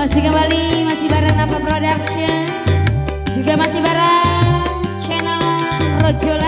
Masih kembali, masih bareng Napa Production. Juga masih bareng channel Rojo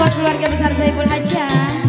buat keluarga besar saya pun aja.